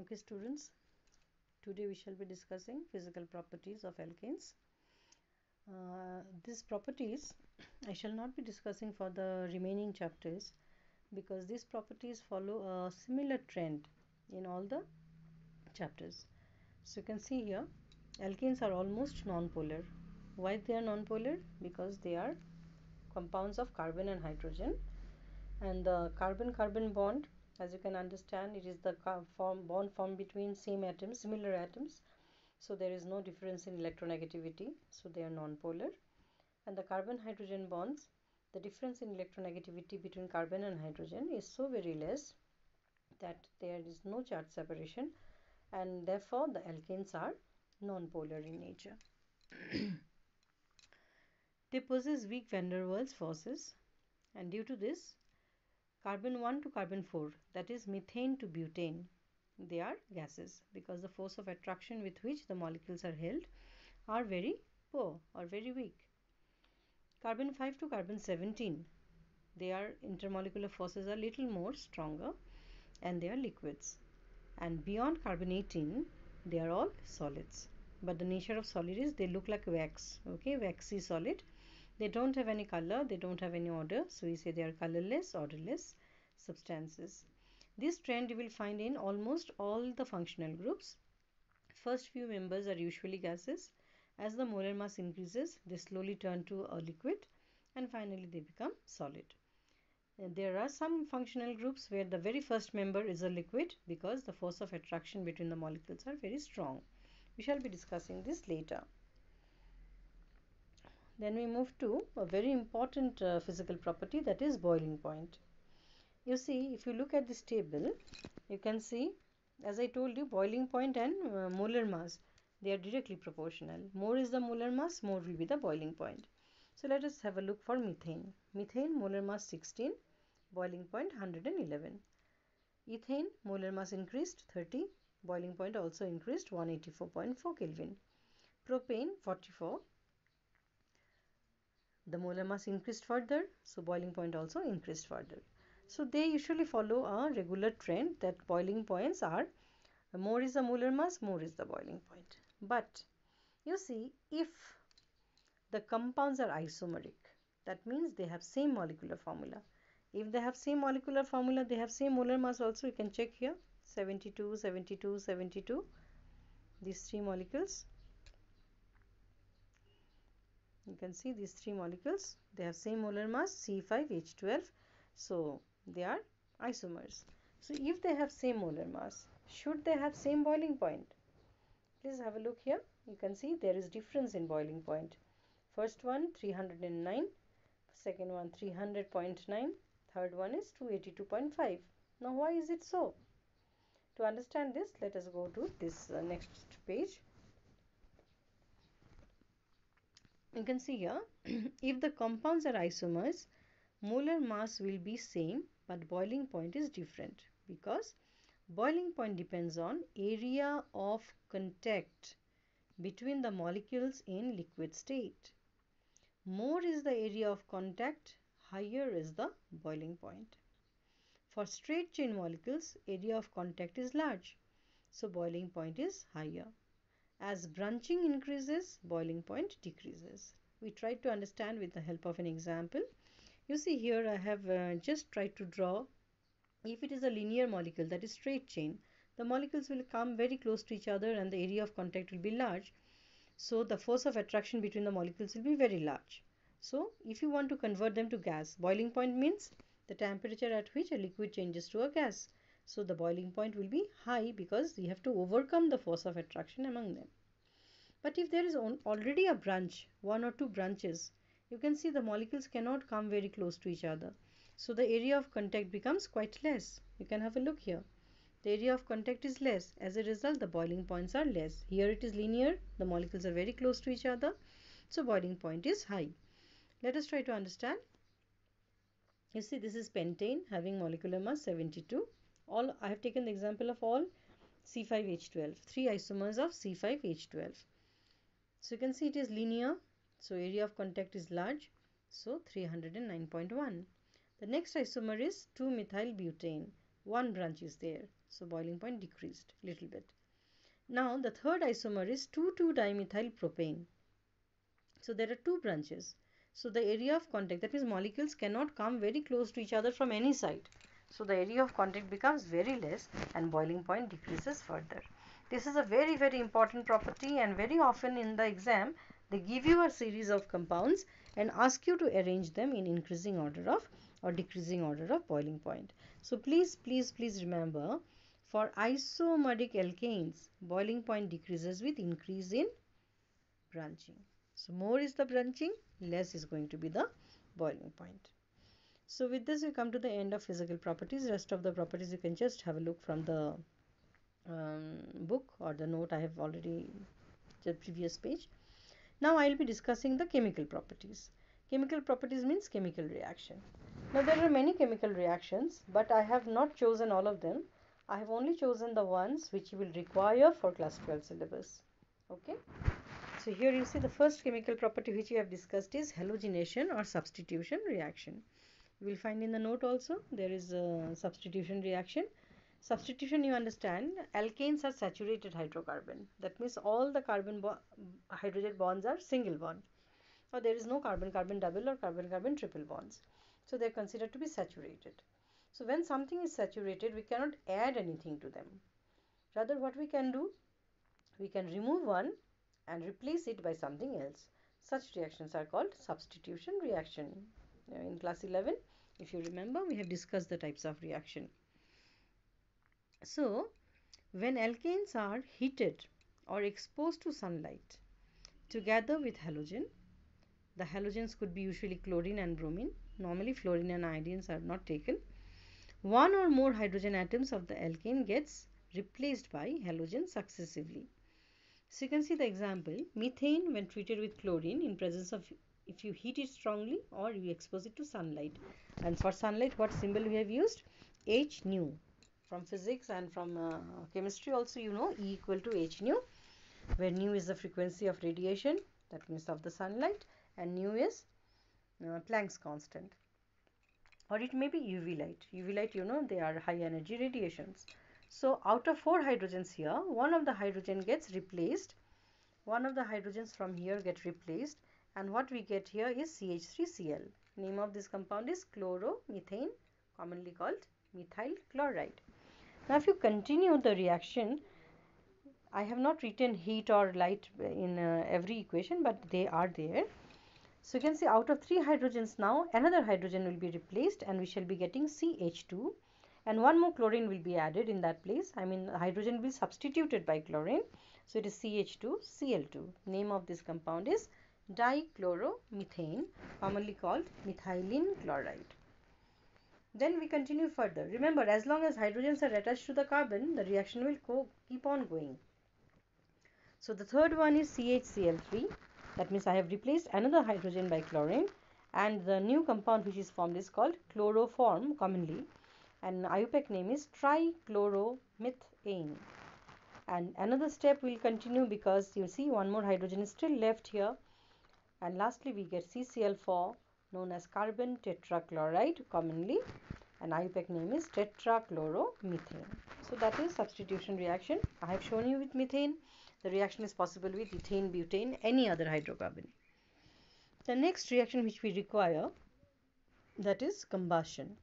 okay students. Today we shall be discussing physical properties of alkanes. Uh, these properties I shall not be discussing for the remaining chapters because these properties follow a similar trend in all the chapters. So you can see here alkanes are almost non-polar. Why they are non-polar? Because they are compounds of carbon and hydrogen. And the carbon carbon bond as you can understand it is the form bond formed between same atoms similar atoms. So there is no difference in electronegativity. So they are non-polar. And the carbon hydrogen bonds the difference in electronegativity between carbon and hydrogen is so very less that there is no charge separation. And therefore the alkanes are non-polar in nature. They possess weak van der Waals forces. And due to this carbon 1 to carbon 4 that is methane to butane they are gases because the force of attraction with which the molecules are held are very poor or very weak. Carbon 5 to carbon 17 their intermolecular forces are little more stronger and they are liquids. And beyond carbon 18 they are all solids. But the nature of solid is they look like wax okay? Waxy solid they don't have any color they don't have any odor so we say they are colorless odorless substances. This trend you will find in almost all the functional groups. First few members are usually gases. As the molar mass increases they slowly turn to a liquid and finally they become solid. Uh, there are some functional groups where the very first member is a liquid because the force of attraction between the molecules are very strong. We shall be discussing this later then we move to a very important uh, physical property that is boiling point. You see, if you look at this table, you can see, as I told you, boiling point and uh, molar mass, they are directly proportional. More is the molar mass, more will be the boiling point. So let us have a look for methane. Methane, molar mass 16, boiling point 111. Ethane, molar mass increased 30, boiling point also increased 184.4 Kelvin. Propane 44, the molar mass increased further so boiling point also increased further. So they usually follow a regular trend that boiling points are more is the molar mass more is the boiling point. But you see if the compounds are isomeric that means they have same molecular formula. If they have same molecular formula they have same molar mass also. You can check here 72 72 72 these three molecules you can see these three molecules. They have same molar mass C5H12 so they are isomers. So if they have same molar mass should they have same boiling point? Please have a look here. You can see there is difference in boiling point. First one 309 second one 300.9 third one is 282.5 now why is it so? To understand this let us go to this uh, next page you can see here if the compounds are isomers molar mass will be same but boiling point is different because boiling point depends on area of contact between the molecules in liquid state. More is the area of contact higher is the boiling point. For straight chain molecules area of contact is large so boiling point is higher as branching increases, boiling point decreases. We tried to understand with the help of an example. You see here I have uh, just tried to draw if it is a linear molecule that is straight chain the molecules will come very close to each other and the area of contact will be large so the force of attraction between the molecules will be very large so if you want to convert them to gas boiling point means the temperature at which a liquid changes to a gas so the boiling point will be high because you have to overcome the force of attraction among them. But if there is already a branch, one or two branches, you can see the molecules cannot come very close to each other. So the area of contact becomes quite less. You can have a look here. The area of contact is less. As a result, the boiling points are less. Here it is linear. The molecules are very close to each other. So boiling point is high. Let us try to understand. You see this is pentane having molecular mass 72 all I have taken the example of all C5H12 three isomers of C5H12 so you can see it is linear so area of contact is large so 309.1 the next isomer is 2 methyl butane one branch is there So boiling point decreased little bit. Now the third isomer is 2,2-dimethyl propane. So there are two branches. So the area of contact, that means molecules cannot come very close to each other from any side. So the area of contact becomes very less and boiling point decreases further. This is a very very important property and very often in the exam they give you a series of compounds and ask you to arrange them in increasing order of or decreasing order of boiling point. So please please please remember for isomeric alkanes boiling point decreases with increase in branching. So more is the branching less is going to be the boiling point. So with this we come to the end of physical properties. Rest of the properties you can just have a look from the um, book or the note I have already the previous page. Now I will be discussing the chemical properties. Chemical properties means chemical reaction. Now there are many chemical reactions but I have not chosen all of them. I have only chosen the ones which you will require for class 12 syllabus. Okay. So here you see the first chemical property which we have discussed is halogenation or substitution reaction. You will find in the note also there is a substitution reaction Substitution you understand alkanes are saturated hydrocarbon that means all the carbon bo hydrogen bonds are single bond or there is no carbon carbon double or carbon carbon triple bonds so they are considered to be saturated. So when something is saturated we cannot add anything to them rather what we can do we can remove one and replace it by something else. Such reactions are called substitution reaction. Now In class 11 if you remember we have discussed the types of reaction. So, when alkanes are heated or exposed to sunlight together with halogen, the halogens could be usually chlorine and bromine. Normally fluorine and iodines are not taken. One or more hydrogen atoms of the alkane gets replaced by halogen successively. So you can see the example methane when treated with chlorine in presence of if you heat it strongly or you expose it to sunlight and for sunlight what symbol we have used H nu from physics and from uh, chemistry also you know E equal to h nu where nu is the frequency of radiation that means of the sunlight and nu is uh, Planck's constant or it may be UV light. UV light you know they are high energy radiations. So out of four hydrogens here one of the hydrogen gets replaced one of the hydrogens from here get replaced and what we get here is CH3Cl. Name of this compound is chloromethane commonly called methyl chloride. Now if you continue the reaction, I have not written heat or light in uh, every equation but they are there. So you can see out of 3 hydrogens now another hydrogen will be replaced and we shall be getting CH2 and one more chlorine will be added in that place. I mean hydrogen will be substituted by chlorine. So it is CH2 Cl2. Name of this compound is dichloromethane commonly called methylene chloride. Then we continue further. Remember, as long as hydrogens are attached to the carbon, the reaction will keep on going. So the third one is CHCl3. That means I have replaced another hydrogen by chlorine and the new compound which is formed is called chloroform commonly and IUPAC name is trichloromethane. And another step will continue because you see one more hydrogen is still left here and lastly we get CCl4 known as carbon tetrachloride commonly and IUPAC name is tetrachloromethane. So that is substitution reaction. I have shown you with methane. The reaction is possible with ethane, butane, any other hydrocarbon. The next reaction which we require that is combustion.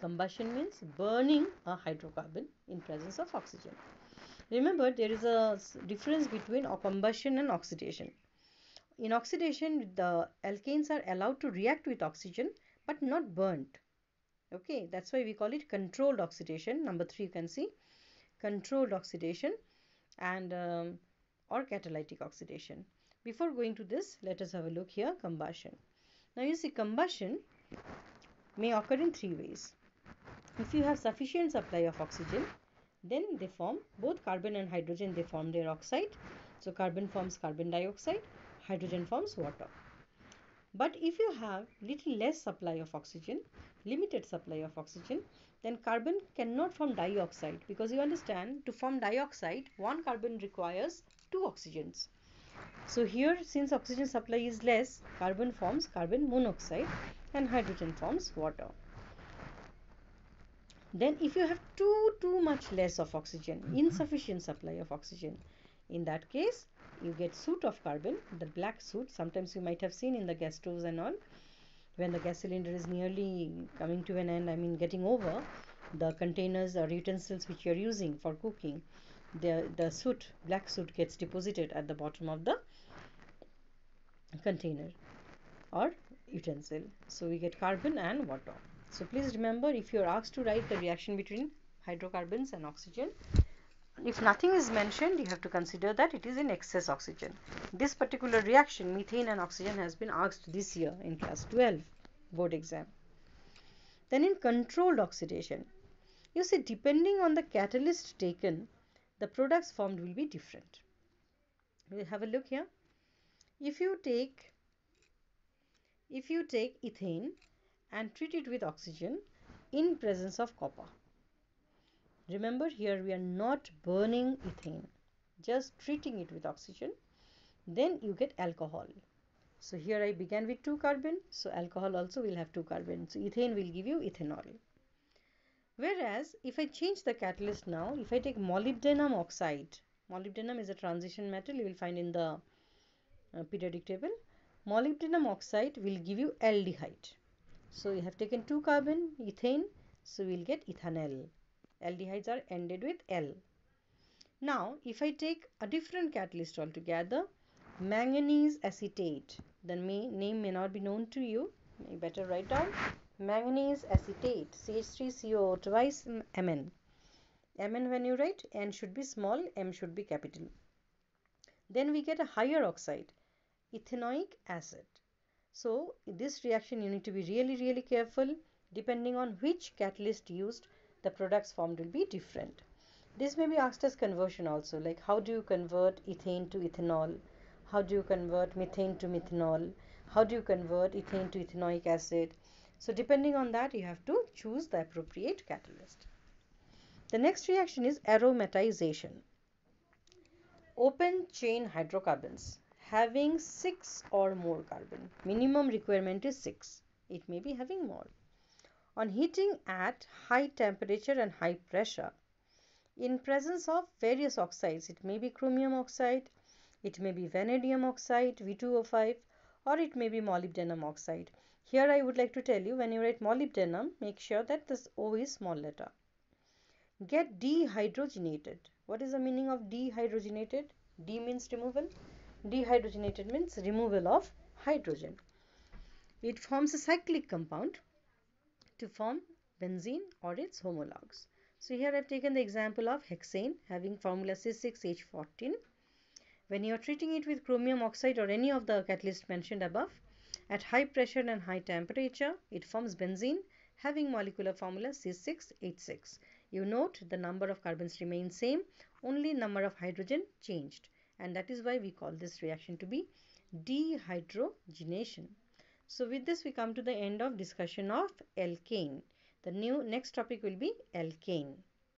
Combustion means burning a hydrocarbon in presence of oxygen. Remember there is a difference between combustion and oxidation. In oxidation, the alkanes are allowed to react with oxygen but not burnt. Okay, that's why we call it controlled oxidation. Number three, you can see controlled oxidation and um, or catalytic oxidation. Before going to this, let us have a look here combustion. Now you see combustion may occur in three ways. If you have sufficient supply of oxygen, then they form both carbon and hydrogen they form their oxide. So carbon forms carbon dioxide hydrogen forms water. But if you have little less supply of oxygen, limited supply of oxygen, then carbon cannot form dioxide because you understand to form dioxide, one carbon requires two oxygens. So here since oxygen supply is less, carbon forms carbon monoxide and hydrogen forms water. then if you have too too much less of oxygen insufficient supply of oxygen in that case you get soot of carbon the black soot sometimes you might have seen in the gas stoves and all when the gas cylinder is nearly coming to an end i mean getting over the containers or utensils which you are using for cooking the the soot black soot gets deposited at the bottom of the container or utensil. So we get carbon and water. So please remember if you are asked to write the reaction between hydrocarbons and oxygen if nothing is mentioned you have to consider that it is in excess oxygen. This particular reaction methane and oxygen has been asked this year in class 12 board exam. Then in controlled oxidation you see depending on the catalyst taken the products formed will be different. We'll have a look here. If you take if you take ethane and treat it with oxygen in presence of copper Remember here we are not burning ethane, just treating it with oxygen. Then you get alcohol. So here I began with 2 carbon, so alcohol also will have 2 carbon. So ethane will give you ethanol. Whereas if I change the catalyst now, if I take molybdenum oxide, molybdenum is a transition metal you will find in the uh, periodic table. Molybdenum oxide will give you aldehyde. So you have taken 2 carbon, ethane, so we will get ethanal aldehydes are ended with L. Now, if I take a different catalyst altogether, manganese acetate, the name may not be known to you, you better write down manganese acetate, CH3CO twice Mn. Mn when you write, N should be small, M should be capital. Then we get a higher oxide, ethanoic acid. So, this reaction you need to be really really careful depending on which catalyst used the products formed will be different. This may be asked as conversion also, like how do you convert ethane to ethanol? How do you convert methane to methanol? How do you convert ethane to ethanoic acid? So depending on that, you have to choose the appropriate catalyst. The next reaction is aromatization. Open chain hydrocarbons having 6 or more carbon. Minimum requirement is 6. It may be having more on heating at high temperature and high pressure. In presence of various oxides it may be chromium oxide it may be vanadium oxide V2O5 or it may be molybdenum oxide. Here I would like to tell you when you write molybdenum make sure that this O is small letter. Get dehydrogenated. What is the meaning of dehydrogenated? D means removal. Dehydrogenated means removal of hydrogen. It forms a cyclic compound to form benzene or its homologs. So here I've taken the example of hexane having formula C6H14. When you are treating it with chromium oxide or any of the catalyst mentioned above, at high pressure and high temperature, it forms benzene having molecular formula C6H6. You note the number of carbons remain same, only number of hydrogen changed. And that is why we call this reaction to be dehydrogenation. So with this we come to the end of discussion of alkane. The new next topic will be alkene.